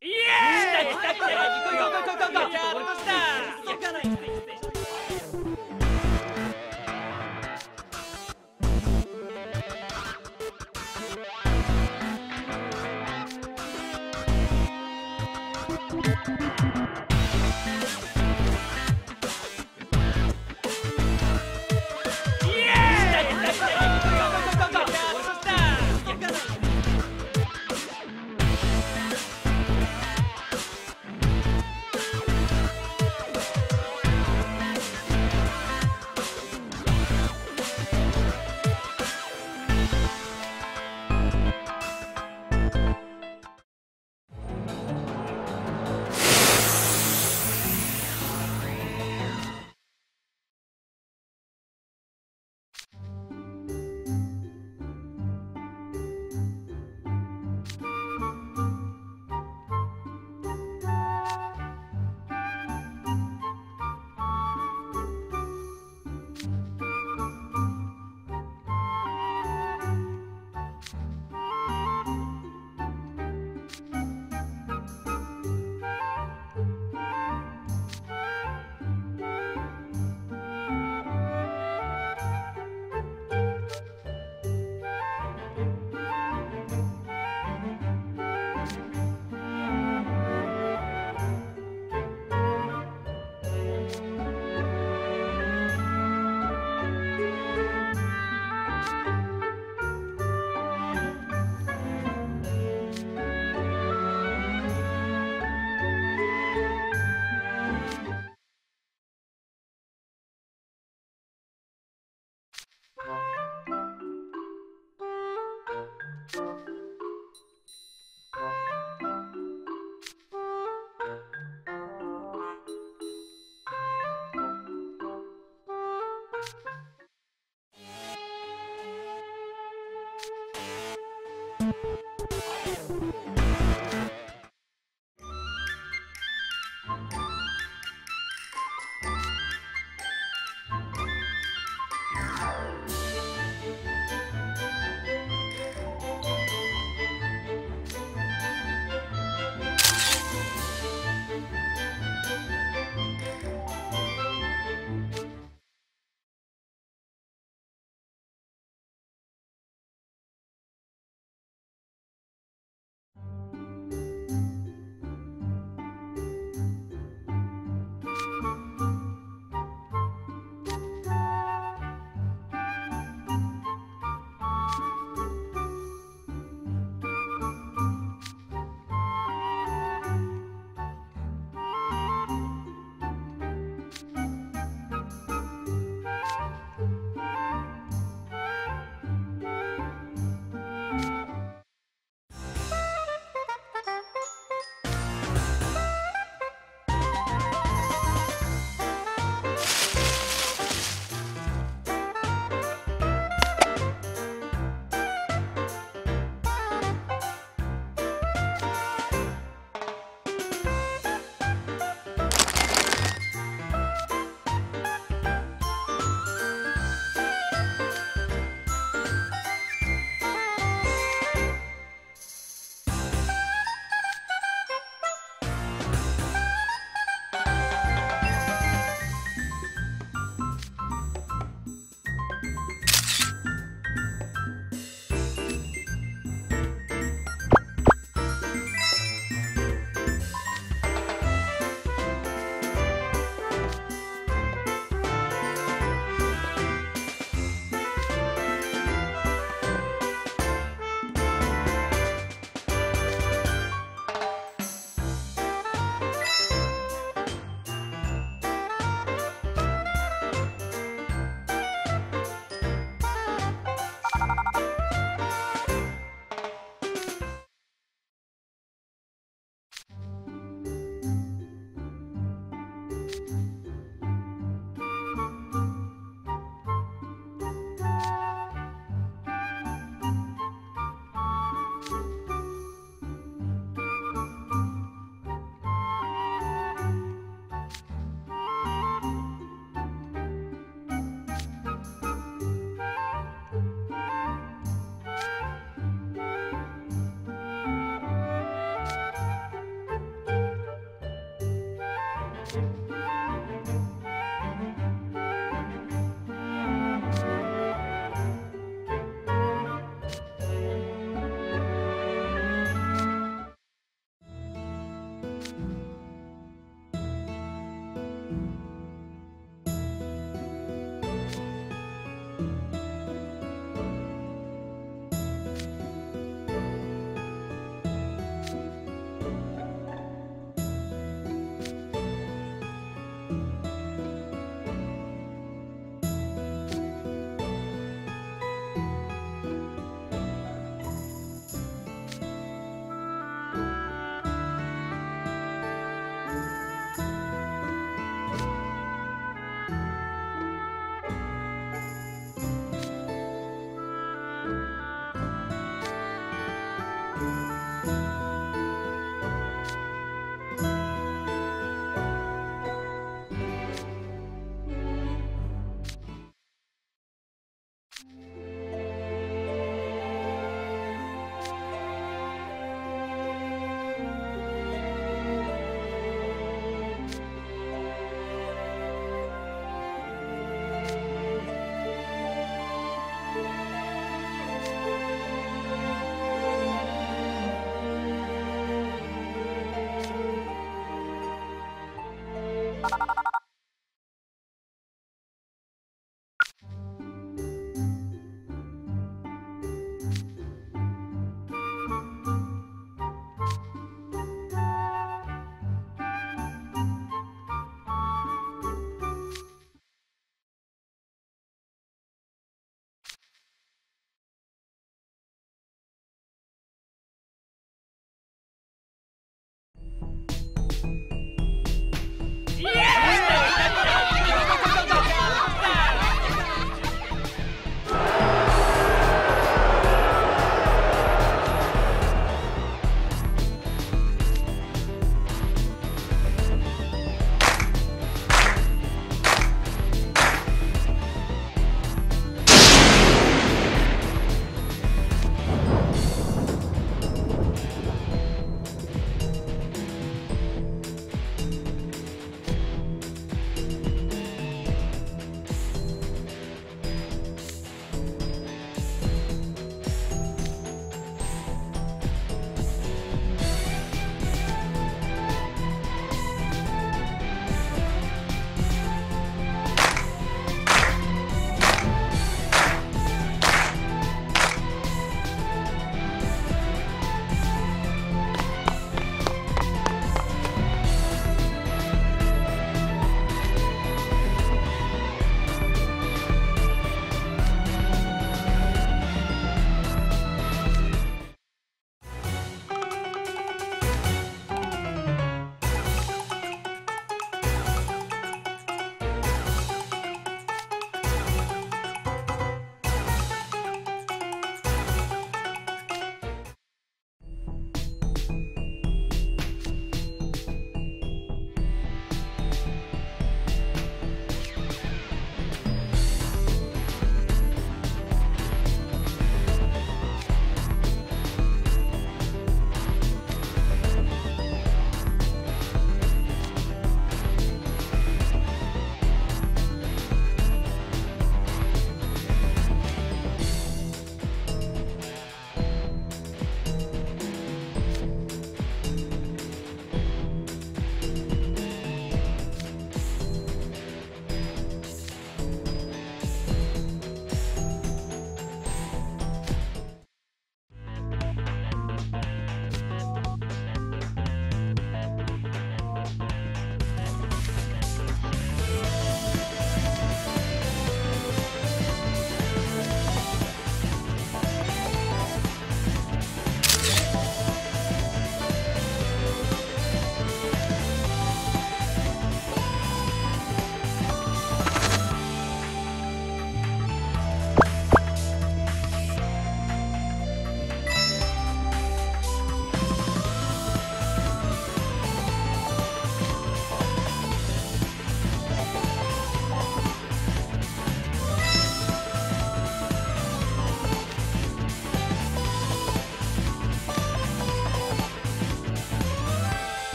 イエーイ来た来た来た行こう行こう行こう行こうやった？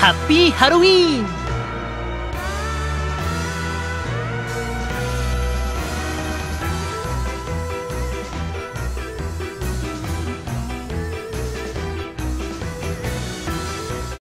ハッピーハロウィーン